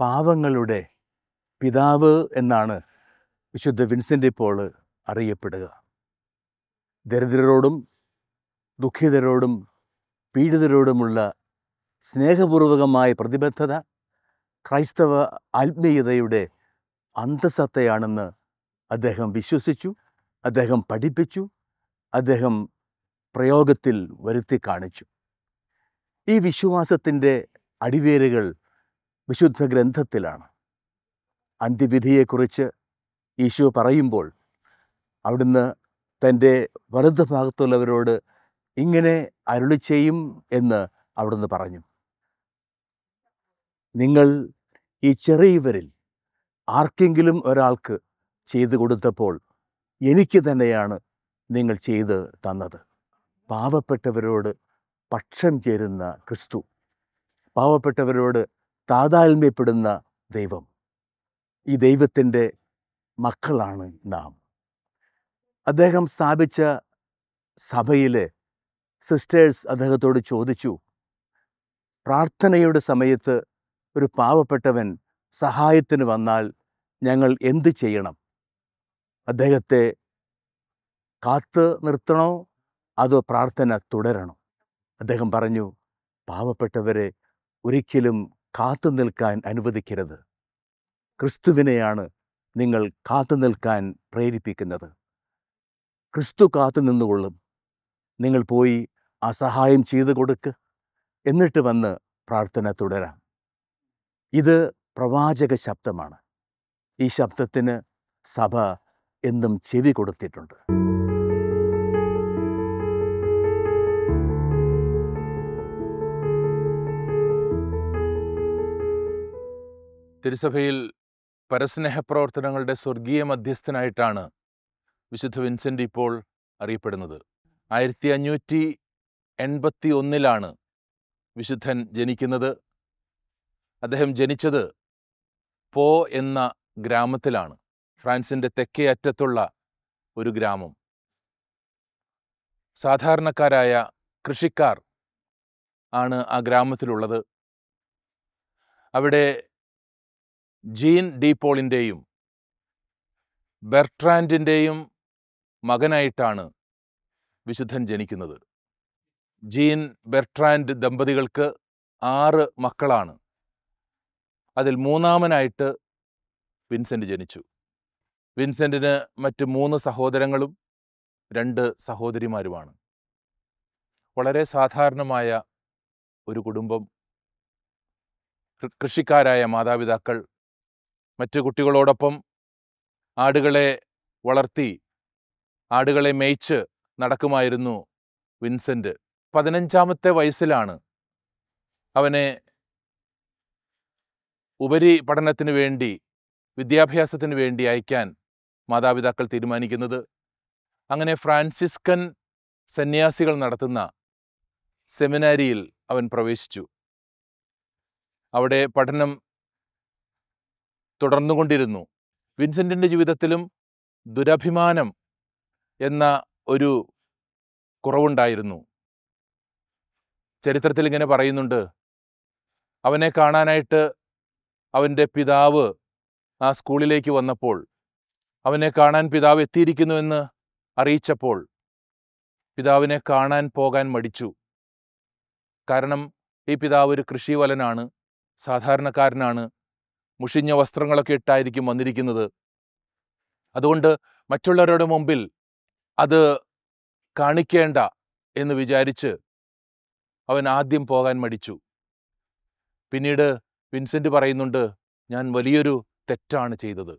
പാവങ്ങളുടെ പിതാവ് എന്നാണ് വിശുദ്ധ വിൻസെന്റ് ഇപ്പോൾ അറിയപ്പെടുക. ദരിദ്രരോടും ദുഃഖിതരോടും പീഡിതരോടുമുള്ള സ്നേഹപൂർവകമായ പ്രതിബദ്ധത ക്രൈസ്തവ ആത്മീയതയുടെ അന്തസത്തയാണെന്ന് അദ്ദേഹം വിശ്വസിച്ചു അദ്ദേഹം പഠിപ്പിച്ചു അദ്ദേഹം പ്രയോഗത്തിൽ വരുത്തി കാണിച്ചു ഈ വിശ്വാസത്തിന്റെ അടിവേരുകൾ വിശുദ്ധ ഗ്രന്ഥത്തിലാണ് അന്ത്യവിധിയെക്കുറിച്ച് ഈശോ പറയുമ്പോൾ അവിടുന്ന് തന്റെ വലതുഭാഗത്തുള്ളവരോട് ഇങ്ങനെ അരുളി ചെയ്യും എന്ന് അവിടുന്ന് പറഞ്ഞു. നിങ്ങൾ ഈ ചെറിയവരിൽ ആർക്കെങ്കിലും ഒരാൾക്ക് ചെയ്തു കൊടുത്തപ്പോൾ എനിക്ക് തന്നെയാണ് നിങ്ങൾ ചെയ്ത് തന്നത്. പാവപ്പെട്ടവരോട് പക്ഷം ചേരുന്ന ക്രിസ്തു. പാവപ്പെട്ടവരോട് താതാത്മ്യപ്പെടുന്ന ദൈവം. ഈ ദൈവത്തിന്റെ മക്കളാണ് നാം. അദ്ദേഹം സ്ഥാപിച്ച സഭയിലെ സിസ്റ്റേഴ്സ് അദ്ദേഹത്തോട് ചോദിച്ചു പ്രാർത്ഥനയുടെ സമയത്ത് ഒരു പാവപ്പെട്ടവൻ സഹായത്തിന് വന്നാൽ ഞങ്ങൾ എന്ത് ചെയ്യണം? അദ്ദേഹത്തെ കാത്ത് നിർത്തണോ അതോ പ്രാർത്ഥന തുടരണോ? അദ്ദേഹം പറഞ്ഞു പാവപ്പെട്ടവരെ ഒരിക്കലും കാത്തു നിൽക്കാൻ അനുവദിക്കരുത്. ക്രിസ്തുവിനെയാണ് നിങ്ങൾ കാത്തു നിൽക്കാൻ പ്രേരിപ്പിക്കുന്നത്. ക്രിസ്തു കാത്തു നിന്നുകൊള്ളും. നിങ്ങൾ പോയി അസഹായം സഹായം ചെയ്തു കൊടുക്ക്. എന്നിട്ട് വന്ന് പ്രാർത്ഥന തുടരാം. ഇത് പ്രവാചക ശബ്ദമാണ്. ഈ ശബ്ദത്തിന് സഭ എന്നും ചെവി കൊടുത്തിട്ടുണ്ട്. തിരുസഭയിൽ പരസ്നേഹപ്രവർത്തനങ്ങളുടെ സ്വർഗീയ മധ്യസ്ഥനായിട്ടാണ് വിശുദ്ധ വിൻസെന്റ് ഇപ്പോൾ അറിയപ്പെടുന്നത്. ആയിരത്തി അഞ്ഞൂറ്റി എൺപത്തി ഒന്നിലാണ് വിശുദ്ധൻ ജനിക്കുന്നത്. അദ്ദേഹം ജനിച്ചത് പോ എന്ന ഗ്രാമത്തിലാണ്. ഫ്രാൻസിന്റെ തെക്കേ അറ്റത്തുള്ള ഒരു ഗ്രാമം. സാധാരണക്കാരായ കൃഷിക്കാർ ആണ് ആ ഗ്രാമത്തിലുള്ളത്. അവിടെ ജീൻ ഡീപോളിന്റെയും ബെർട്രാൻഡിന്റെയും മകനായിട്ടാണ് വിശുദ്ധൻ ജനിക്കുന്നത്. ജീൻ ബെർട്രാൻഡ് ദമ്പതികൾക്ക് ആറ് മക്കളാണ്. അതിൽ മൂന്നാമനായിട്ട് വിൻസെന്റ് ജനിച്ചു. വിൻസെന്റിന് മറ്റ് മൂന്ന് സഹോദരങ്ങളും രണ്ട് സഹോദരിമാരുമാണ്. വളരെ സാധാരണമായ ഒരു കുടുംബം. കൃഷിക്കാരായ മാതാപിതാക്കൾ മറ്റു കുട്ടികളോടൊപ്പം ആടുകളെ വളർത്തി ആടുകളെ മേയ്ച്ച് നടക്കുമായിരുന്നു വിൻസെന്റ്. പതിനഞ്ചാമത്തെ വയസ്സിലാണ് അവനെ ഉപരി പഠനത്തിന് വേണ്ടി വിദ്യാഭ്യാസത്തിന് വേണ്ടി അയക്കാൻ മാതാപിതാക്കൾ തീരുമാനിക്കുന്നത്. അങ്ങനെ ഫ്രാൻസിസ്കൻ സന്യാസികൾ നടത്തുന്ന സെമിനാരിയിൽ അവൻ പ്രവേശിച്ചു. അവിടെ പഠനം തുടർന്നുകൊണ്ടിരുന്നു. വിൻസെന്റിന്റെ ജീവിതത്തിലും ദുരഭിമാനം എന്ന ഒരു കുറവുണ്ടായിരുന്നു. ചരിത്രത്തിൽ ഇങ്ങനെ പറയുന്നുണ്ട് അവനെ കാണാനായിട്ട് അവന്റെ പിതാവ് ആ സ്കൂളിലേക്ക് വന്നപ്പോൾ അവനെ കാണാൻ പിതാവ് എത്തിയിരിക്കുന്നുവെന്ന് അറിയിച്ചപ്പോൾ പിതാവിനെ കാണാൻ പോകാൻ മടിച്ചു. കാരണം ഈ പിതാവ് ഒരു കൃഷിവലനാണ് സാധാരണക്കാരനാണ് മുഷിഞ്ഞ വസ്ത്രങ്ങളൊക്കെ ഇട്ടായിരിക്കും വന്നിരിക്കുന്നത്. അതുകൊണ്ട് മറ്റുള്ളവരുടെ മുമ്പിൽ അത് കാണിക്കേണ്ട എന്ന് വിചാരിച്ച് അവൻ ആദ്യം പോകാൻ മടിച്ചു. പിന്നീട് വിൻസെന്റ് പറയുന്നുണ്ട് ഞാൻ വലിയൊരു തെറ്റാണ് ചെയ്തത്.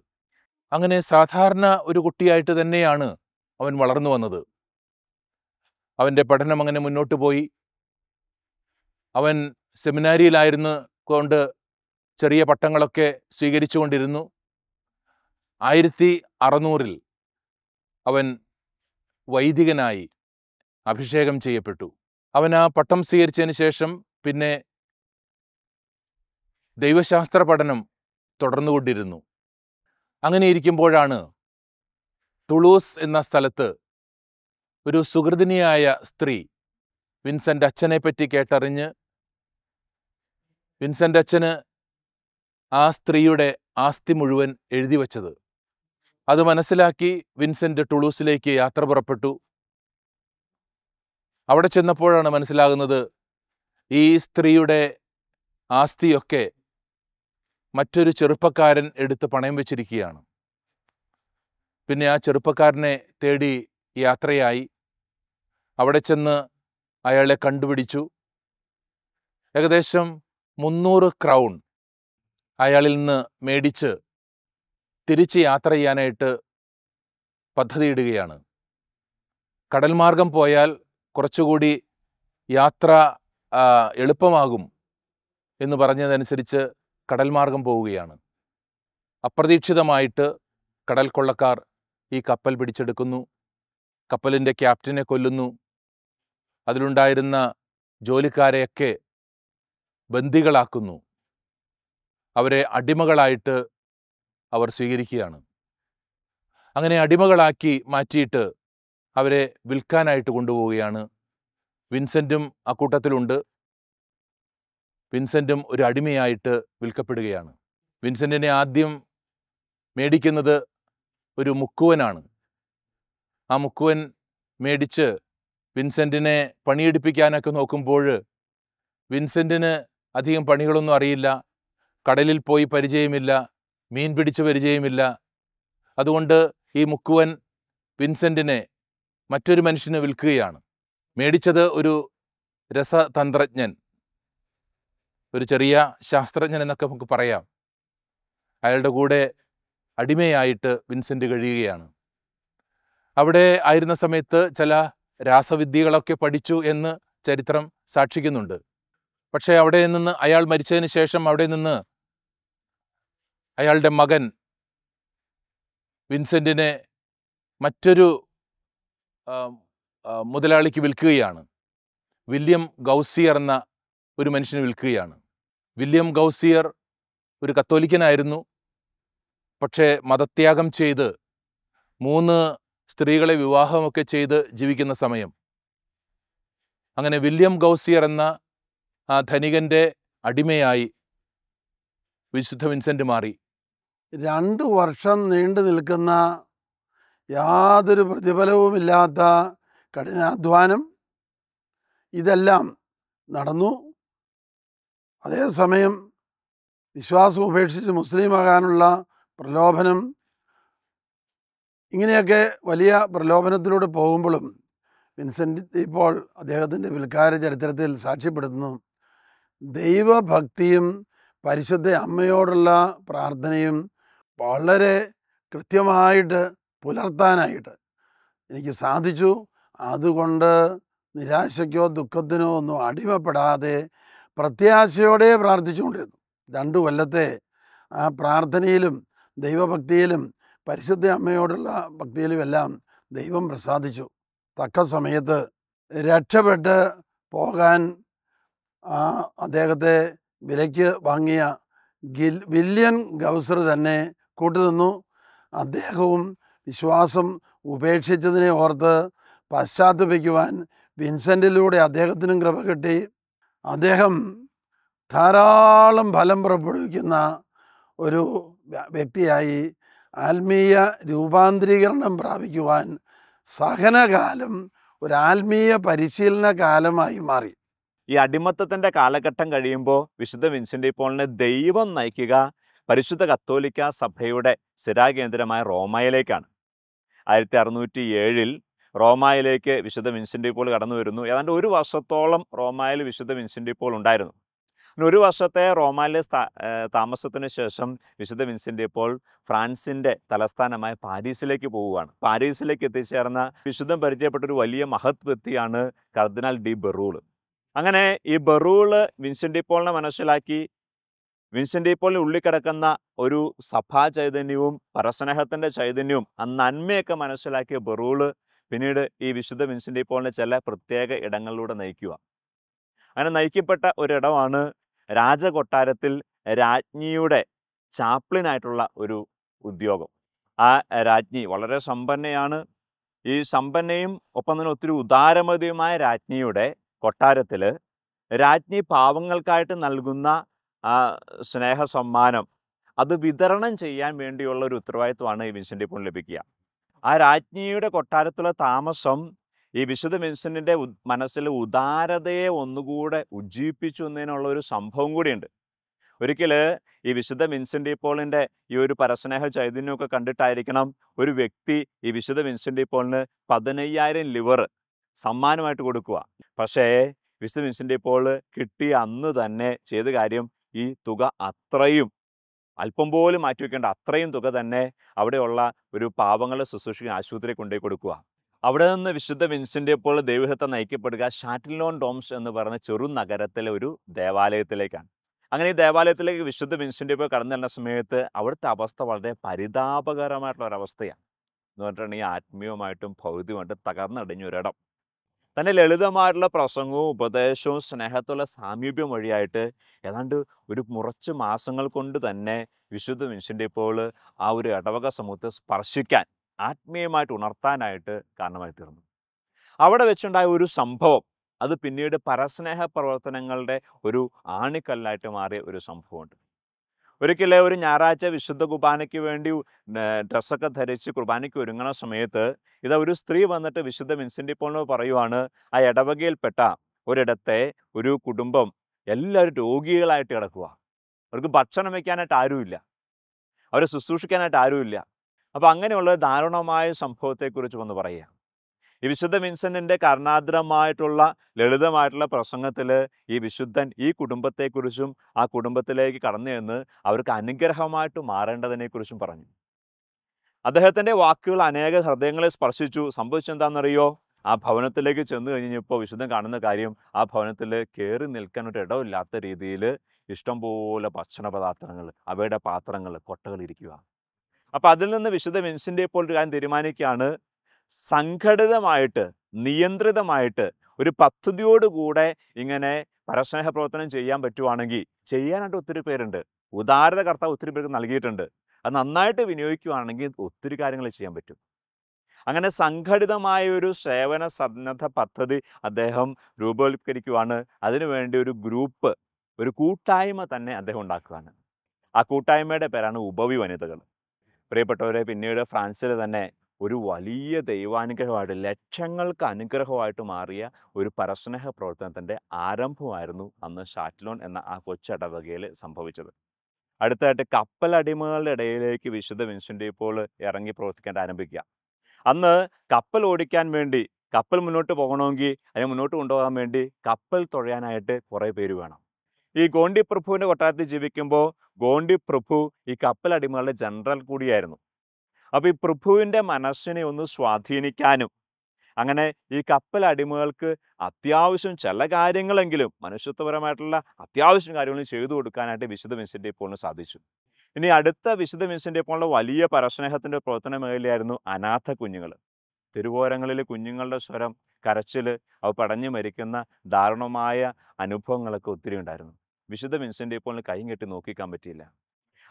അങ്ങനെ സാധാരണ ഒരു കുട്ടിയായിട്ട് തന്നെയാണ് അവൻ വളർന്നു വന്നത്. അവന്റെ പഠനം അങ്ങനെ മുന്നോട്ട് പോയി. അവൻ സെമിനാരിയിലായിരുന്നു കൊണ്ട് ചെറിയ പട്ടങ്ങളൊക്കെ സ്വീകരിച്ചുകൊണ്ടിരുന്നു. ആയിരത്തി അറുന്നൂറിൽ അവൻ വൈദികനായി അഭിഷേകം ചെയ്യപ്പെട്ടു. അവൻ ആ പട്ടം സ്വീകരിച്ചതിന് ശേഷം പിന്നെ ദൈവശാസ്ത്ര പഠനം തുടർന്നുകൊണ്ടിരുന്നു. അങ്ങനെ ഇരിക്കുമ്പോഴാണ് ടുളൂസ് എന്ന സ്ഥലത്ത് ഒരു സുഹൃതിനിയായ സ്ത്രീ വിൻസെന്റ് അച്ഛനെ പറ്റി കേട്ടറിഞ്ഞ് വിൻസെന്റ് അച്ഛന് ആ സ്ത്രീയുടെ ആസ്തി മുഴുവൻ എഴുതി വച്ചത്. അത് മനസ്സിലാക്കി വിൻസെന്റ് ടുളൂസിലേക്ക് യാത്ര പുറപ്പെട്ടു. അവിടെ ചെന്നപ്പോഴാണ് മനസ്സിലാകുന്നത് ഈ സ്ത്രീയുടെ ആസ്തിയൊക്കെ മറ്റൊരു ചെറുപ്പക്കാരൻ എടുത്ത് പണയം വെച്ചിരിക്കുകയാണ്. പിന്നെ ആ ചെറുപ്പക്കാരനെ തേടി യാത്രയായി. അവിടെ ചെന്ന് അയാളെ കണ്ടുപിടിച്ചു. ഏകദേശം മുന്നൂറ് ക്രൗൺ അയാളിൽ നിന്ന് മേടിച്ച് തിരിച്ച് യാത്ര ചെയ്യാനായിട്ട് പദ്ധതിയിടുകയാണ്. കടൽമാർഗം പോയാൽ കുറച്ചുകൂടി യാത്ര എളുപ്പമാകും എന്ന് പറഞ്ഞതനുസരിച്ച് കടൽമാർഗം പോവുകയാണ്. അപ്രതീക്ഷിതമായിട്ട് കടൽ കൊള്ളക്കാർ ഈ കപ്പൽ പിടിച്ചെടുക്കുന്നു. കപ്പലിന്റെ ക്യാപ്റ്റനെ കൊല്ലുന്നു. അതിലുണ്ടായിരുന്ന ജോലിക്കാരെയൊക്കെ ബന്ദികളാക്കുന്നു. അവരെ അടിമകളായിട്ട് അവർ സ്വീകരിക്കുകയാണ്. അങ്ങനെ അടിമകളാക്കി മാറ്റിയിട്ട് അവരെ വിൽക്കാനായിട്ട് കൊണ്ടുപോവുകയാണ്. വിൻസെന്റും അക്കൂട്ടത്തിലുണ്ട് വിൻസെന്റും ഒരു അടിമയായിട്ട് വിൽക്കപ്പെടുകയാണ്. വിൻസെന്റിനെ ആദ്യം മേടിക്കുന്നത് ഒരു മുക്കുവനാണ്. ആ മുക്കുവൻ മേടിച്ച് വിൻസെന്റിനെ പണിയെടുപ്പിക്കാനൊക്കെ നോക്കുമ്പോൾ വിൻസെന്റിന് അധികം പണികളൊന്നും അറിയില്ല. കടലിൽ പോയി പരിചയമില്ല മീൻ പിടിച്ച് പരിചയമില്ല. അതുകൊണ്ട് ഈ മുക്കുവൻ വിൻസെന്റിനെ മറ്റൊരു മനുഷ്യന് വിൽക്കുകയാണ്. മേടിച്ചത് ഒരു രസതന്ത്രജ്ഞൻ ഒരു ചെറിയ ശാസ്ത്രജ്ഞൻ എന്നൊക്കെ നമുക്ക് പറയാം. അയാളുടെ കൂടെ അടിമയായിട്ട് വിൻസെന്റ് കഴിയുകയാണ്. അവിടെ ആയിരുന്ന സമയത്ത് ചില രാസവിദ്യകളൊക്കെ പഠിച്ചു എന്ന് ചരിത്രം സാക്ഷിക്കുന്നുണ്ട്. പക്ഷേ അവിടെ നിന്ന് അയാൾ മരിച്ചതിന് ശേഷം അവിടെ നിന്ന് അയാളുടെ മകൻ വിൻസെന്റിനെ മറ്റൊരു മുതലാളിക്ക് വിൽക്കുകയാണ്. വില്യം ഗൗസിയർ എന്ന ഒരു മനുഷ്യന് വിൽക്കുകയാണ്. വില്യം ഗൗസിയർ ഒരു കത്തോലിക്കനായിരുന്നു. പക്ഷേ മതത്യാഗം ചെയ്ത് മൂന്ന് സ്ത്രീകളെ വിവാഹമൊക്കെ ചെയ്ത് ജീവിക്കുന്ന സമയം. അങ്ങനെ വില്യം ഗൗസിയർ എന്ന ആ ധനികന്റെ അടിമയായി വിശുദ്ധ വിൻസെന്റ് മാറി. രണ്ട് വർഷം നീണ്ടു നിൽക്കുന്ന യാതൊരു പ്രതിഫലവുമില്ലാത്ത കഠിനാധ്വാനം ഇതെല്ലാം നടന്നു. അതേസമയം വിശ്വാസം ഉപേക്ഷിച്ച് മുസ്ലിമാകാനുള്ള പ്രലോഭനം ഇങ്ങനെയൊക്കെ വലിയ പ്രലോഭനത്തിലൂടെ പോകുമ്പോഴും വിൻസെന്റ് ഇപ്പോൾ അദ്ദേഹത്തിന്റെ വിൽക്കാര ചരിത്രത്തിൽ സാക്ഷ്യപ്പെടുത്തുന്നു. ദൈവഭക്തിയും പരിശുദ്ധ അമ്മയോടുള്ള പ്രാർത്ഥനയും വളരെ കൃത്യമായിട്ട് പുലർത്താനായിട്ട് എനിക്ക് സാധിച്ചു. അതുകൊണ്ട് നിരാശയ്ക്കോ ദുഃഖത്തിനോ ഒന്നും അടിമപ്പെടാതെ പ്രത്യാശയോടെ പ്രാർത്ഥിച്ചുകൊണ്ടിരുന്നു. രണ്ടു കൊല്ലത്തെ ആ പ്രാർത്ഥനയിലും ദൈവഭക്തിയിലും പരിശുദ്ധ അമ്മയോടുള്ള ഭക്തിയിലുമെല്ലാം ദൈവം പ്രസാദിച്ചു. തക്ക സമയത്ത് രക്ഷപ്പെട്ട് പോകാൻ അദ്ദേഹത്തെ വിലയ്ക്ക് വാങ്ങിയ ഗിൽ വില്യൻ ഗൗസർ തന്നെ കൂട്ടുനിന്നു. അദ്ദേഹവും വിശ്വാസം ഉപേക്ഷിച്ചതിനെ ഓർത്ത് പശ്ചാത്തപിക്കുവാൻ വിൻസെന്റിലൂടെ അദ്ദേഹത്തിനും കൃപ കിട്ടി. അദ്ദേഹം ധാരാളം ഫലം പുറപ്പെടുവിക്കുന്ന ഒരു വ്യക്തിയായി ആത്മീയ രൂപാന്തരീകരണം പ്രാപിക്കുവാൻ സഹനകാലം ഒരു ആത്മീയ പരിശീലന കാലമായി മാറി. ഈ അടിമത്തത്തിന്റെ കാലഘട്ടം കഴിയുമ്പോൾ വിശുദ്ധ വിൻസെന്റ് പോളിനെ ദൈവം നയിക്കുക പരിശുദ്ധ കത്തോലിക്ക സഭയുടെ സ്ഥിരാകേന്ദ്രമായ റോമയിലേക്കാണ്. ആയിരത്തി അറുന്നൂറ്റി ഏഴിൽ റോമായിലേക്ക് വിശുദ്ധ വിൻസെന്റി പോൾ കടന്നു വരുന്നു ഏതാണ്ട് ഒരു വർഷത്തോളം റോമായിൽ വിശുദ്ധ വിൻസെന്റി പോൾ ഉണ്ടായിരുന്നു. ഒരു വർഷത്തെ റോമായിലെ താമസത്തിന് ശേഷം വിശുദ്ധ വിൻസെന്റ് ഇപ്പോൾ ഫ്രാൻസിന്റെ തലസ്ഥാനമായ പാരീസിലേക്ക് പോവുകയാണ്. പാരീസിലേക്ക് എത്തിച്ചേർന്ന വിശുദ്ധം പരിചയപ്പെട്ട ഒരു വലിയ മഹത് വ്യക്തിയാണ് കർദിനാൾ ഡി ബെറൂൾ അങ്ങനെ ഈ ബെറൂൾ വിൻസെന്റ് ഇപ്പോളിനെ മനസ്സിലാക്കി വിൻസെന്റ് പോളിന് ഉള്ളിൽ കിടക്കുന്ന ഒരു സഭാ ചൈതന്യവും പരസ്നേഹത്തിന്റെ ചൈതന്യവും ആ നന്മയൊക്കെ മനസ്സിലാക്കിയ ബറൂൾ പിന്നീട് ഈ വിശുദ്ധ വിൻസെന്റ് പോളിനെ ചില പ്രത്യേക ഇടങ്ങളിലൂടെ നയിക്കുക. അങ്ങനെ നയിക്കപ്പെട്ട ഒരിടമാണ് രാജകൊട്ടാരത്തിൽ രാജ്ഞിയുടെ ചാപ്ലിനായിട്ടുള്ള ഒരു ഉദ്യോഗം. ആ രാജ്ഞി വളരെ സമ്പന്നയാണ്. ഈ സമ്പന്നയും ഒപ്പം തന്നെ ഒത്തിരി ഉദാരമതിയുമായ രാജ്ഞിയുടെ കൊട്ടാരത്തിൽ രാജ്ഞി പാവങ്ങൾക്കായിട്ട് നൽകുന്ന ആ സ്നേഹ സമ്മാനം അത് വിതരണം ചെയ്യാൻ വേണ്ടിയുള്ള ഒരു ഉത്തരവാദിത്വമാണ് ഈ വിൻസെന്റ് ഇപ്പോൾ ലഭിക്കുക. ആ രാജ്ഞിയുടെ കൊട്ടാരത്തിലെ താമസം ഈ വിശുദ്ധ വിൻസെന്റിന്റെ മനസ്സിൽ ഉദാരതയെ ഒന്നുകൂടെ ഉജ്ജീവിപ്പിച്ചു എന്നതിനുള്ള ഒരു സംഭവം കൂടിയുണ്ട്. ഒരിക്കൽ ഈ വിശുദ്ധ വിൻസെന്റ് ഇപ്പോളിന്റെ ഈ ഒരു പരസ്നേഹ ചൈതന്യമൊക്കെ കണ്ടിട്ടായിരിക്കണം ഒരു വ്യക്തി ഈ വിശുദ്ധ വിൻസെന്റ് ഇപ്പോളിന് പതിനയ്യായിരം ലിവർ സമ്മാനമായിട്ട് കൊടുക്കുക. പക്ഷേ വിശുദ്ധ വിൻസെന്റ് ഇപ്പോൾ കിട്ടിയ അന്ന് തന്നെ ചെയ്ത കാര്യം ഈ തുക അത്രയും അല്പം പോലും മാറ്റി മാറ്റിവെക്കേണ്ട അത്രയും തുക തന്നെ അവിടെയുള്ള ഒരു പാവങ്ങളെ ശുശ്രൂഷിക്കുന്ന ആശുപത്രി കൊണ്ടുപോയി കൊടുക്കുക. അവിടെ നിന്ന് വിശുദ്ധ വിൻസിന്റെ ഇപ്പോൾ ദൈവത്തെ നയിക്കപ്പെടുക ഷാറ്റിലോൺ ഡോംസ് എന്ന് പറയുന്ന ചെറു നഗരത്തിലെ ഒരു ദേവാലയത്തിലേക്കാണ്. അങ്ങനെ ഈ ദേവാലയത്തിലേക്ക് വിശുദ്ധ വിൻസിന്റെ ഇപ്പോൾ കടന്നു തരുന്ന സമയത്ത് അവിടുത്തെ അവസ്ഥ വളരെ പരിതാപകരമായിട്ടുള്ള ഒരവസ്ഥയാണ് എന്ന് പറഞ്ഞിട്ടുണ്ടെങ്കിൽ ആത്മീയമായിട്ടും ഭൗതികമായിട്ടും തകർന്നടിഞ്ഞ ഒരിടം തന്റെ ലളിതമായിട്ടുള്ള പ്രസംഗവും ഉപദേശവും സ്നേഹത്തുള്ള സാമീപ്യം വഴിയായിട്ട് ഏതാണ്ട് ഒരു മുറച്ച് മാസങ്ങൾ കൊണ്ട് തന്നെ വിശുദ്ധ മനുഷ്യന്റെ ഇപ്പോൾ ആ ഒരു ഇടവക സമൂഹത്തെ സ്പർശിക്കാൻ ആത്മീയമായിട്ട് ഉണർത്താനായിട്ട് കാരണമായി തീർന്നു. അവിടെ വെച്ചുണ്ടായ ഒരു സംഭവം അത് പിന്നീട് പരസ്നേഹ പ്രവർത്തനങ്ങളുടെ ഒരു ആണിക്കല്ലായിട്ട് മാറിയ ഒരു സംഭവമുണ്ട്. ഒരിക്കലെ ഒരു ഞായറാഴ്ച വിശുദ്ധ കുർബാനയ്ക്ക് വേണ്ടി ഡ്രസ്സൊക്കെ ധരിച്ച് കുർബാനയ്ക്ക് ഒരുങ്ങണ സമയത്ത് ഇതാ ഒരു സ്ത്രീ വന്നിട്ട് വിശുദ്ധ വിൻസെന്റ് പോളിനോട് പറയുവാണ് ആ ഇടവകയിൽപ്പെട്ട ഒരിടത്തെ ഒരു കുടുംബം എല്ലാവരും രോഗികളായിട്ട് കിടക്കുക അവർക്ക് ഭക്ഷണം വയ്ക്കാനായിട്ട് ആരുമില്ല. അവരെ ശുശ്രൂഷിക്കാനായിട്ട് ആരുമില്ല. അപ്പോൾ അങ്ങനെയുള്ള ദാരുണമായ സംഭവത്തെക്കുറിച്ച് വന്ന് പറയുക. ഈ വിശുദ്ധ വിൻസെന്റിന്റെ കർണാദ്രമായിട്ടുള്ള ലളിതമായിട്ടുള്ള പ്രസംഗത്തിൽ ഈ വിശുദ്ധൻ ഈ കുടുംബത്തെക്കുറിച്ചും ആ കുടുംബത്തിലേക്ക് കടന്നു ചെന്ന് അവർക്ക് അനുഗ്രഹമായിട്ട് മാറേണ്ടതിനെക്കുറിച്ചും പറഞ്ഞു. അദ്ദേഹത്തിന്റെ വാക്കുകൾ അനേക ഹൃദയങ്ങളെ സ്പർശിച്ചു. സംഭവിച്ചെന്താണെന്നറിയോ ആ ഭവനത്തിലേക്ക് ചെന്ന് കഴിഞ്ഞപ്പോൾ വിശുദ്ധം കാണുന്ന കാര്യം ആ ഭവനത്തിൽ കയറി നിൽക്കാൻ ഒരു ഇടമില്ലാത്ത രീതിയിൽ ഇഷ്ടംപോലെ ഭക്ഷണ പദാർത്ഥങ്ങൾ അവയുടെ പാത്രങ്ങൾ കൊട്ടകൾ ഇരിക്കുക അപ്പം അതിൽ നിന്ന് വിശുദ്ധ വിൻസിന്റെ ഇപ്പോൾ ഒരു കാര്യം തീരുമാനിക്കുകയാണ്. സംഘടിതമായിട്ട് നിയന്ത്രിതമായിട്ട് ഒരു പദ്ധതിയോടുകൂടെ ഇങ്ങനെ പരസ്നേഹ പ്രവർത്തനം ചെയ്യാൻ പറ്റുവാണെങ്കിൽ ചെയ്യാനായിട്ട് ഒത്തിരി പേരുണ്ട്. ഉദാരത കർത്താവ് ഒത്തിരി പേർക്ക് നൽകിയിട്ടുണ്ട്. അത് നന്നായിട്ട് വിനിയോഗിക്കുകയാണെങ്കിൽ ഒത്തിരി കാര്യങ്ങൾ ചെയ്യാൻ പറ്റും. അങ്ങനെ സംഘടിതമായ ഒരു സേവന സന്നദ്ധ പദ്ധതി അദ്ദേഹം രൂപവത്കരിക്കുവാണ് അതിനുവേണ്ടി ഒരു ഗ്രൂപ്പ് ഒരു കൂട്ടായ്മ തന്നെ അദ്ദേഹം ഉണ്ടാക്കുകയാണ്. ആ കൂട്ടായ്മയുടെ പേരാണ് ഉപവി വനിതകൾ പ്രിയപ്പെട്ടവരെ പിന്നീട് ഫ്രാൻസിൽ തന്നെ ഒരു വലിയ ദൈവാനുഗ്രഹമായിട്ട് ലക്ഷങ്ങൾക്ക് അനുഗ്രഹമായിട്ട് മാറിയ ഒരു പരസ്നേഹ പ്രവർത്തനത്തിന്റെ ആരംഭമായിരുന്നു അന്ന് ഷാറ്റ്ലോൺ എന്ന ആ കൊച്ചടവകയിൽ സംഭവിച്ചത്. അടുത്തായിട്ട് കപ്പലടിമകളുടെ ഇടയിലേക്ക് വിശുദ്ധ വിൻസെന്റ് ഇപ്പോൾ ഇറങ്ങി പ്രവർത്തിക്കാൻ ആരംഭിക്കുക. അന്ന് കപ്പൽ ഓടിക്കാൻ വേണ്ടി കപ്പൽ മുന്നോട്ട് പോകണമെങ്കിൽ അതിനെ മുന്നോട്ട് കൊണ്ടുപോകാൻ വേണ്ടി കപ്പൽ തുഴയാനായിട്ട് കുറേ പേര് വേണം. ഈ ഗോണ്ടി പ്രഭുവിന്റെ കൊട്ടാരത്തിൽ ജീവിക്കുമ്പോൾ ഗോണ്ടി പ്രഭു ഈ കപ്പൽ അടിമകളുടെ ജനറൽ കൂടിയായിരുന്നു. അപ്പോൾ ഈ പ്രഭുവിന്റെ മനസ്സിനെ ഒന്ന് സ്വാധീനിക്കാനും അങ്ങനെ ഈ കപ്പൽ അടിമകൾക്ക് അത്യാവശ്യം ചില കാര്യങ്ങളെങ്കിലും മനുഷ്യത്വപരമായിട്ടുള്ള അത്യാവശ്യം കാര്യങ്ങളും ചെയ്തു കൊടുക്കാനായിട്ട് വിശുദ്ധ മിസിന്റെ പോളിന് സാധിച്ചു. ഇനി അടുത്ത വിശുദ്ധ മിസിന്റെ ഇപ്പോഴുള്ള വലിയ പരസ്നേഹത്തിന്റെ പ്രവർത്തന മേഖലയായിരുന്നു അനാഥ കുഞ്ഞുങ്ങൾ. തിരുവോരങ്ങളിൽ കുഞ്ഞുങ്ങളുടെ സ്വരം കരച്ചിൽ അവ പടഞ്ഞു മരിക്കുന്ന ദാരുണമായ അനുഭവങ്ങളൊക്കെ ഒത്തിരി ഉണ്ടായിരുന്നു. വിശുദ്ധ മിൻസിന്റെ ഇപ്പോൾ കൈയും കെട്ടി നോക്കിക്കാൻ പറ്റിയില്ല.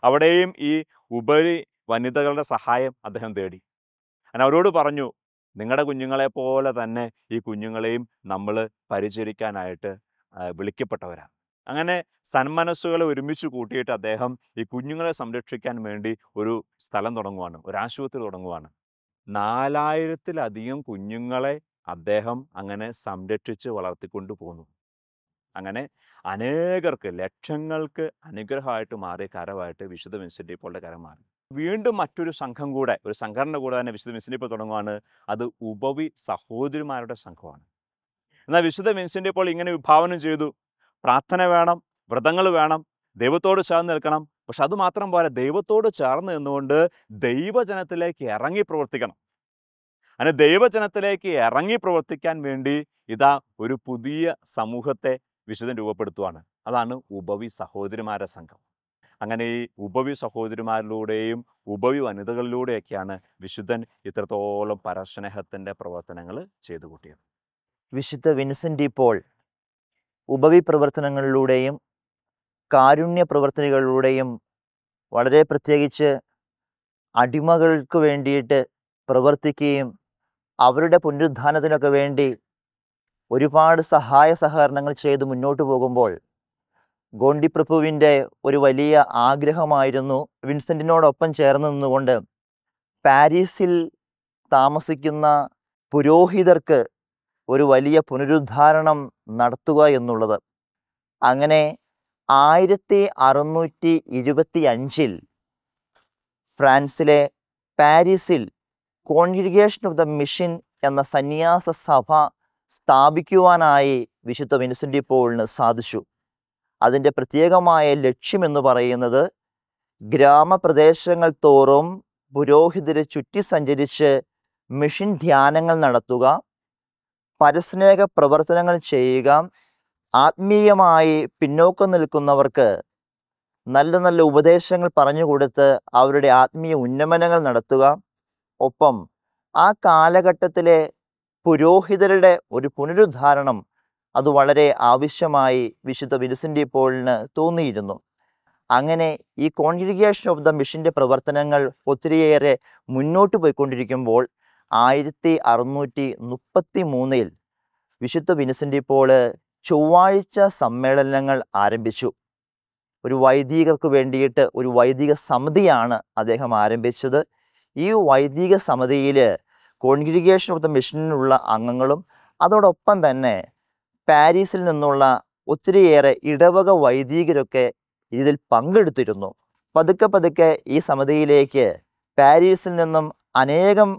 അവിടെയും ഈ ഉപരി വനിതകളുടെ സഹായം അദ്ദേഹം തേടി. ഞാൻ അവരോട് പറഞ്ഞു നിങ്ങളുടെ കുഞ്ഞുങ്ങളെ പോലെ തന്നെ ഈ കുഞ്ഞുങ്ങളെയും നമ്മൾ പരിചരിക്കാനായിട്ട് വിളിക്കപ്പെട്ടവരാണ്. അങ്ങനെ സന്മനസ്സുകളെ ഒരുമിച്ച് കൂട്ടിയിട്ട് അദ്ദേഹം ഈ കുഞ്ഞുങ്ങളെ സംരക്ഷിക്കാൻ വേണ്ടി ഒരു സ്ഥലം തുടങ്ങുവാണ് ഒരു ആശുപത്രി തുടങ്ങുവാണ്. നാലായിരത്തിലധികം കുഞ്ഞുങ്ങളെ അദ്ദേഹം അങ്ങനെ സംരക്ഷിച്ച് വളർത്തിക്കൊണ്ട് പോന്നു. അങ്ങനെ അനേകർക്ക് ലക്ഷങ്ങൾക്ക് അനുഗ്രഹമായിട്ട് മാറിയ കരമായിട്ട് വിശുദ്ധ വിൻസെന്റ് പോളുടെ കരം മാറി. വീണ്ടും മറ്റൊരു സംഘം കൂടെ ഒരു സംഘടന കൂടെ തന്നെ വിശുദ്ധ ഇപ്പോൾ തുടങ്ങുവാണ്. അത് ഉപവി സഹോദരിമാരുടെ സംഘമാണ്. എന്നാൽ വിശുദ്ധ മിൻസിന്റെ ഇപ്പോൾ ഇങ്ങനെ വിഭാവനം ചെയ്തു. പ്രാർത്ഥന വേണം വ്രതങ്ങൾ വേണം ദൈവത്തോട് ചേർന്ന് നിൽക്കണം. പക്ഷെ അത് മാത്രം പോരാ ദൈവത്തോട് ചേർന്ന് നിന്നുകൊണ്ട് ദൈവജനത്തിലേക്ക് ഇറങ്ങി പ്രവർത്തിക്കണം. അങ്ങനെ ദൈവജനത്തിലേക്ക് ഇറങ്ങി പ്രവർത്തിക്കാൻ വേണ്ടി ഇതാ ഒരു പുതിയ സമൂഹത്തെ വിശുദ്ധൻ രൂപപ്പെടുത്തുവാണ്. അതാണ് ഉപവി സഹോദരിമാരുടെ സംഘം. അങ്ങനെ ഈ ഉപവി സഹോദരിമാരിലൂടെയും ഉപവി വനിതകളിലൂടെയൊക്കെയാണ് വിശുദ്ധൻ ഇത്രത്തോളം പരസ്നേഹത്തിന്റെ പ്രവർത്തനങ്ങൾ ചെയ്തു കൂട്ടിയത് വിശുദ്ധ വിൻസെന്റ് ഇപ്പോൾ ഉപവി പ്രവർത്തനങ്ങളിലൂടെയും കാരുണ്യ പ്രവർത്തനങ്ങളിലൂടെയും വളരെ പ്രത്യേകിച്ച് അടിമകൾക്ക് വേണ്ടിയിട്ട് പ്രവർത്തിക്കുകയും അവരുടെ പുനരുദ്ധാനത്തിനൊക്കെ വേണ്ടി ഒരുപാട് സഹായ സഹകരണങ്ങൾ ചെയ്ത് മുന്നോട്ട് പോകുമ്പോൾ ഗോണ്ടി പ്രഭുവിന്റെ ഒരു വലിയ ആഗ്രഹമായിരുന്നു വിൻസെന്റിനോടൊപ്പം ചേർന്ന് നിന്നുകൊണ്ട് പാരീസിൽ താമസിക്കുന്ന പുരോഹിതർക്ക് ഒരു വലിയ പുനരുദ്ധാരണം നടത്തുക എന്നുള്ളത്. അങ്ങനെ ആയിരത്തി അറുന്നൂറ്റി ഇരുപത്തി അഞ്ചിൽ ഫ്രാൻസിലെ പാരീസിൽ കോൺഗ്രിഗേഷൻ ഓഫ് ദ മിഷൻ എന്ന സന്യാസ സഭ സ്ഥാപിക്കുവാനായി വിശുദ്ധ വിൻസെന്റ് പോളിന് സാധിച്ചു. അതിന്റെ പ്രത്യേകമായ ലക്ഷ്യമെന്ന് പറയുന്നത് ഗ്രാമപ്രദേശങ്ങൾ തോറും പുരോഹിതരെ ചുറ്റി സഞ്ചരിച്ച് മിഷൻ ധ്യാനങ്ങൾ നടത്തുക പരസ്നേഹ പ്രവർത്തനങ്ങൾ ചെയ്യുക ആത്മീയമായി പിന്നോക്കം നിൽക്കുന്നവർക്ക് നല്ല നല്ല ഉപദേശങ്ങൾ പറഞ്ഞു കൊടുത്ത് അവരുടെ ആത്മീയ ഉന്നമനങ്ങൾ നടത്തുക. ഒപ്പം ആ കാലഘട്ടത്തിലെ പുരോഹിതരുടെ ഒരു പുനരുദ്ധാരണം അത് വളരെ ആവശ്യമായി വിശുദ്ധ വിൻസെന്റ് പോളിന് തോന്നിയിരുന്നു. അങ്ങനെ ഈ കോൺഗ്രിഗേഷൻ ഓഫ് ദ മിഷന്റെ പ്രവർത്തനങ്ങൾ ഒത്തിരിയേറെ മുന്നോട്ട് പോയിക്കൊണ്ടിരിക്കുമ്പോൾ ആയിരത്തി അറുന്നൂറ്റി മുപ്പത്തി മൂന്നിൽ വിശുദ്ധ വിൻസെന്റ് പോൾ ചൊവ്വാഴ്ച സമ്മേളനങ്ങൾ ആരംഭിച്ചു. ഒരു വൈദികർക്ക് വേണ്ടിയിട്ട് ഒരു വൈദിക സമിതിയാണ് അദ്ദേഹം ആരംഭിച്ചത്. ഈ വൈദിക സമിതിയിൽ കോൺഗ്രിഗേഷൻ ഓഫ് ദ മിഷനിലുള്ള അംഗങ്ങളും അതോടൊപ്പം തന്നെ പാരീസിൽ നിന്നുള്ള ഒത്തിരിയേറെ ഇടവക വൈദികരൊക്കെ ഇതിൽ പങ്കെടുത്തിരുന്നു. പതുക്കെ പതുക്കെ ഈ സമിതിയിലേക്ക് പാരീസിൽ നിന്നും അനേകം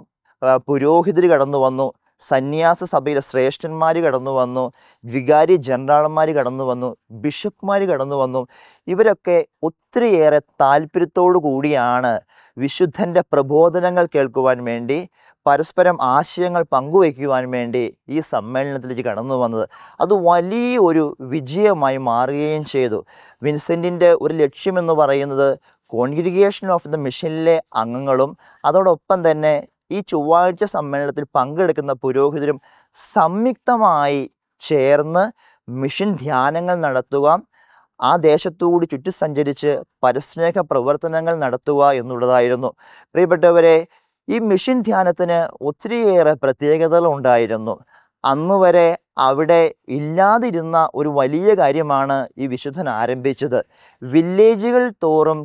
പുരോഹിതർ കടന്നു വന്നു സന്യാസ സഭയിലെ ശ്രേഷ്ഠന്മാർ കടന്നു വന്നു വികാരി ജനറാൾമാർ കടന്നു വന്നു ബിഷപ്പ്മാർ കടന്നു വന്നു ഇവരൊക്കെ ഒത്തിരിയേറെ താല്പര്യത്തോടു കൂടിയാണ് വിശുദ്ധന്റെ പ്രബോധനങ്ങൾ കേൾക്കുവാൻ വേണ്ടി പരസ്പരം ആശയങ്ങൾ പങ്കുവയ്ക്കുവാൻ വേണ്ടി ഈ സമ്മേളനത്തിലേക്ക് കടന്നു വന്നത്. അത് വലിയൊരു വിജയമായി മാറുകയും ചെയ്തു. വിൻസെന്റിന്റെ ഒരു ലക്ഷ്യമെന്ന് പറയുന്നത് കോൺഗ്രിഗേഷൻ ഓഫ് ദ മിഷനിലെ അംഗങ്ങളും അതോടൊപ്പം തന്നെ ഈ ചൊവ്വാഴ്ച സമ്മേളനത്തിൽ പങ്കെടുക്കുന്ന പുരോഹിതരും സംയുക്തമായി ചേർന്ന് മിഷൻ ധ്യാനങ്ങൾ നടത്തുക ആ ദേശത്തുകൂടി ചുറ്റി സഞ്ചരിച്ച് പരസ്നേഹ പ്രവർത്തനങ്ങൾ നടത്തുക എന്നുള്ളതായിരുന്നു. പ്രിയപ്പെട്ടവരെ ഈ മെഷീൻ ധ്യാനത്തിന് ഒത്തിരിയേറെ പ്രത്യേകതകൾ ഉണ്ടായിരുന്നു അന്ന് വരെ അവിടെ ഇല്ലാതിരുന്ന ഒരു വലിയ കാര്യമാണ് ഈ വിശുദ്ധൻ ആരംഭിച്ചത്. വില്ലേജുകൾ തോറും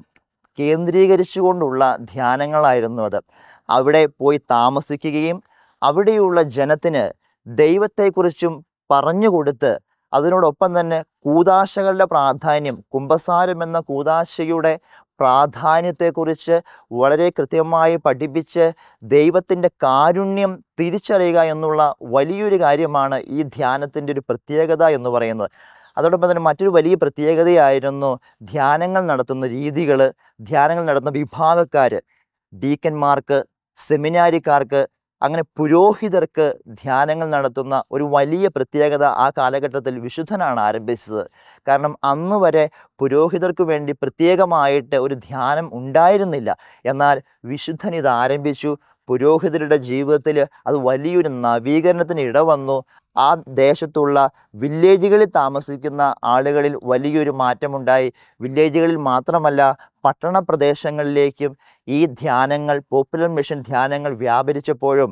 കേന്ദ്രീകരിച്ചുകൊണ്ടുള്ള ധ്യാനങ്ങളായിരുന്നു അത്. അവിടെ പോയി താമസിക്കുകയും അവിടെയുള്ള ജനത്തിന് ദൈവത്തെക്കുറിച്ചും പറഞ്ഞു കൊടുത്ത് അതിനോടൊപ്പം തന്നെ കൂതാശകളുടെ പ്രാധാന്യം കുംഭസാരം എന്ന കൂതാശയുടെ പ്രാധാന്യത്തെക്കുറിച്ച് വളരെ കൃത്യമായി പഠിപ്പിച്ച് ദൈവത്തിന്റെ കാരുണ്യം തിരിച്ചറിയുക എന്നുള്ള വലിയൊരു കാര്യമാണ് ഈ ധ്യാനത്തിന്റെ ഒരു പ്രത്യേകത എന്ന് പറയുന്നത്. അതോടൊപ്പം തന്നെ മറ്റൊരു വലിയ പ്രത്യേകതയായിരുന്നു ധ്യാനങ്ങൾ നടത്തുന്ന രീതികൾ ധ്യാനങ്ങൾ നടത്തുന്ന വിഭാഗക്കാർ ഡീക്കന്മാർക്ക് സെമിനാരിക്കാർക്ക് അങ്ങനെ പുരോഹിതർക്ക് ധ്യാനങ്ങൾ നടത്തുന്ന ഒരു വലിയ പ്രത്യേകത ആ കാലഘട്ടത്തിൽ വിശുദ്ധനാണ് ആരംഭിച്ചത്. കാരണം അന്ന് വരെ പുരോഹിതർക്ക് വേണ്ടി പ്രത്യേകമായിട്ട് ഒരു ധ്യാനം ഉണ്ടായിരുന്നില്ല. എന്നാൽ വിശുദ്ധൻ ഇത് ആരംഭിച്ചു. പുരോഹിതരുടെ ജീവിതത്തിൽ അത് വലിയൊരു നവീകരണത്തിന് ഇടവന്നു. ആ ദേശത്തുള്ള വില്ലേജുകളിൽ താമസിക്കുന്ന ആളുകളിൽ വലിയൊരു മാറ്റമുണ്ടായി. വില്ലേജുകളിൽ മാത്രമല്ല പട്ടണ പ്രദേശങ്ങളിലേക്കും ഈ ധ്യാനങ്ങൾ പോപ്പുലർ മിഷൻ ധ്യാനങ്ങൾ വ്യാപരിച്ചപ്പോഴും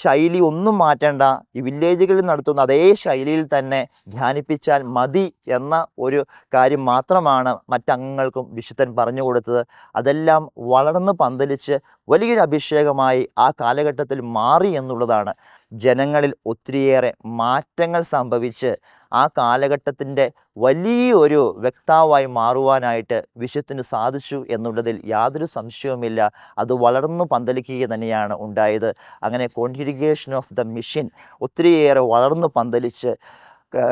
ശൈലി ഒന്നും മാറ്റേണ്ട. ഈ വില്ലേജുകളിൽ നടത്തുന്ന അതേ ശൈലിയിൽ തന്നെ ധ്യാനിപ്പിച്ചാൽ മതി എന്ന ഒരു കാര്യം മാത്രമാണ് മറ്റംഗങ്ങൾക്കും വിശുദ്ധൻ പറഞ്ഞു കൊടുത്തത്. അതെല്ലാം വളർന്ന് പന്തലിച്ച് വലിയൊരു അഭിഷേകമായി ആ കാലഘട്ടത്തിൽ മാറി എന്നുള്ളതാണ്. ജനങ്ങളിൽ ഒത്തിരിയേറെ മാറ്റങ്ങൾ സംഭവിച്ച് ആ കാലഘട്ടത്തിന്റെ വലിയൊരു വ്യക്താവായി മാറുവാനായിട്ട് വിശുദ്ധന് സാധിച്ചു എന്നുള്ളതിൽ യാതൊരു സംശയവുമില്ല. അത് വളർന്നു പന്തലിക്കുക തന്നെയാണ് ഉണ്ടായത്. അങ്ങനെ കോൺഗ്രിഗേഷൻ ഓഫ് ദ മിഷൻ ഒത്തിരിയേറെ വളർന്നു പന്തലിച്ച്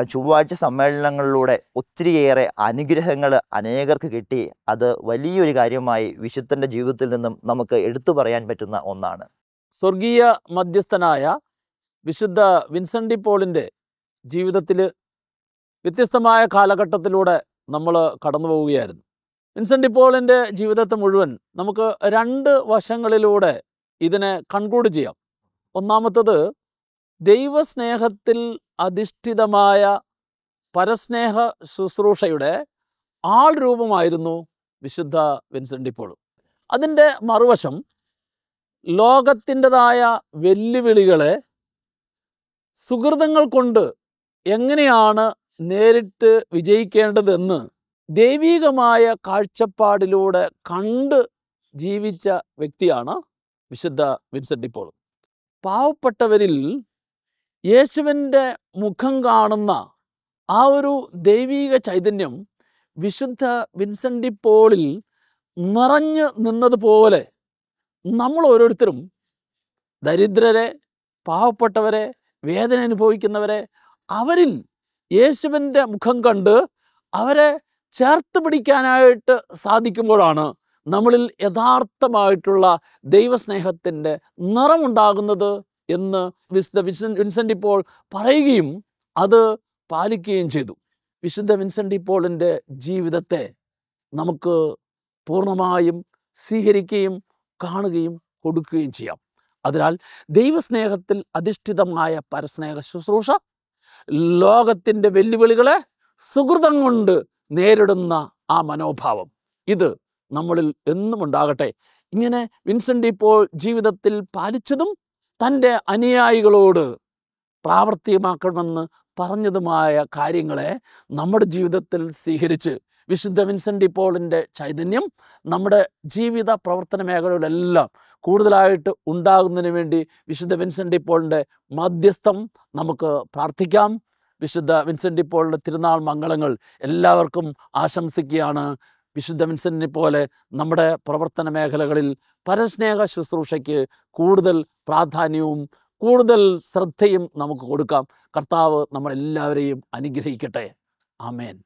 ചൊവ്വാഴ്ച സമ്മേളനങ്ങളിലൂടെ ഒത്തിരിയേറെ അനുഗ്രഹങ്ങൾ അനേകർക്ക് കിട്ടി. അത് വലിയൊരു കാര്യമായി വിശുദ്ധന്റെ ജീവിതത്തിൽ നിന്നും നമുക്ക് എടുത്തു പറയാൻ പറ്റുന്ന ഒന്നാണ്. സ്വർഗീയ മധ്യസ്ഥനായ വിശുദ്ധ വിൻസെന്റ് പോളിന്റെ ജീവിതത്തിൽ വ്യത്യസ്തമായ കാലഘട്ടത്തിലൂടെ നമ്മൾ കടന്നു പോവുകയായിരുന്നു. വിൻസെന്റ് ഇപ്പോളിന്റെ ജീവിതത്തെ മുഴുവൻ നമുക്ക് രണ്ട് വശങ്ങളിലൂടെ ഇതിനെ കൺക്ലൂഡ് ചെയ്യാം. ഒന്നാമത്തത് ദൈവസ്നേഹത്തിൽ അധിഷ്ഠിതമായ പരസ്നേഹ ശുശ്രൂഷയുടെ ആൾ രൂപമായിരുന്നു വിശുദ്ധ വിൻസെന്റ് ഇപ്പോൾ അതിന്റെ മറുവശം ലോകത്തിന്റെതായ വെല്ലുവിളികളെ സുഹൃതങ്ങൾ കൊണ്ട് എങ്ങനെയാണ് നേരിട്ട് വിജയിക്കേണ്ടതെന്ന് ദൈവീകമായ കാഴ്ചപ്പാടിലൂടെ കണ്ട് ജീവിച്ച വ്യക്തിയാണ് വിശുദ്ധ വിൻസെന്റ് ഇപ്പോൾ പാവപ്പെട്ടവരിൽ യേശുവിന്റെ മുഖം കാണുന്ന ആ ഒരു ദൈവീക ചൈതന്യം വിശുദ്ധ വിൻസെന്റ് പോളിൽ നിറഞ്ഞു നിന്നതുപോലെ നമ്മൾ ഓരോരുത്തരും ദരിദ്രരെ പാവപ്പെട്ടവരെ വേദന അനുഭവിക്കുന്നവരെ അവരിൽ യേശുവിന്റെ മുഖം കണ്ട് അവരെ ചേർത്ത് പിടിക്കാനായിട്ട് സാധിക്കുമ്പോഴാണ് നമ്മളിൽ യഥാർത്ഥമായിട്ടുള്ള ദൈവസ്നേഹത്തിന്റെ നിറമുണ്ടാകുന്നത് എന്ന് വിശുദ്ധ വിൻസെന്റ് വിൻസെന്റ് ഇപ്പോൾ പറയുകയും അത് പാലിക്കുകയും ചെയ്തു. വിശുദ്ധ വിൻസെന്റ് ഇപ്പോളിന്റെ ജീവിതത്തെ നമുക്ക് പൂർണമായും സ്വീകരിക്കുകയും കാണുകയും കൊടുക്കുകയും ചെയ്യാം. അതിനാൽ ദൈവസ്നേഹത്തിൽ അധിഷ്ഠിതമായ പരസ്നേഹ ശുശ്രൂഷ ലോകത്തിന്റെ വെല്ലുവിളികളെ സുഹൃതം കൊണ്ട് നേരിടുന്ന ആ മനോഭാവം. ഇത് നമ്മളിൽ എന്നും ഉണ്ടാകട്ടെ. ഇങ്ങനെ വിൻസെന്റ് ഇപ്പോൾ ജീവിതത്തിൽ പാലിച്ചതും തന്റെ അനുയായികളോട് പ്രാവർത്തികമാക്കണമെന്ന് പറഞ്ഞതുമായ കാര്യങ്ങളെ നമ്മുടെ ജീവിതത്തിൽ സ്വീകരിച്ച് വിശുദ്ധ വിൻസെന്റ് ഇപ്പോളിന്റെ ചൈതന്യം നമ്മുടെ ജീവിത പ്രവർത്തന മേഖലകളിലെല്ലാം കൂടുതലായിട്ട് ഉണ്ടാകുന്നതിന് വേണ്ടി വിശുദ്ധ വിൻസെന്റ് ഇപ്പോളിന്റെ മധ്യസ്ഥം നമുക്ക് പ്രാർത്ഥിക്കാം. വിശുദ്ധ വിൻസെന്റ് ഇപ്പോളിന്റെ തിരുനാൾ മംഗളങ്ങൾ എല്ലാവർക്കും ആശംസിക്കുകയാണ്. വിശുദ്ധ വിൻസെന്റിനെ പോലെ നമ്മുടെ പ്രവർത്തന മേഖലകളിൽ പരസ്നേഹ ശുശ്രൂഷയ്ക്ക് കൂടുതൽ പ്രാധാന്യവും കൂടുതൽ ശ്രദ്ധയും നമുക്ക് കൊടുക്കാം. കർത്താവ് നമ്മളെല്ലാവരെയും അനുഗ്രഹിക്കട്ടെ. ആമേൻ.